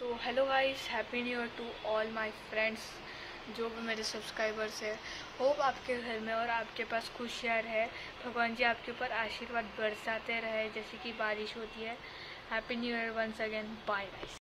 So hello guys happy new year to all my friends जो भी मेरे subscribers हैं। होप आपके घर में और आपके पास खुशियाँ रहे। भगवान जी आपके ऊपर आशीर्वाद बरसाते रहे, जैसे कि बारिश होती है। Happy new year once again bye guys